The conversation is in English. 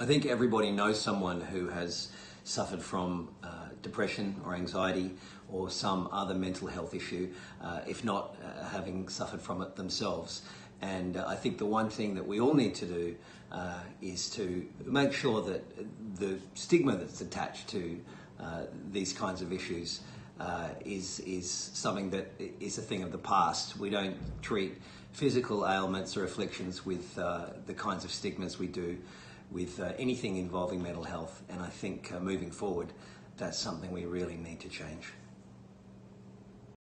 I think everybody knows someone who has suffered from uh, depression or anxiety or some other mental health issue, uh, if not uh, having suffered from it themselves. And uh, I think the one thing that we all need to do uh, is to make sure that the stigma that's attached to uh, these kinds of issues is is something that is a thing of the past. We don't treat physical ailments or afflictions with the kinds of stigmas we do with uh, anything involving mental health. And I think uh, moving forward, that's something we really need to change.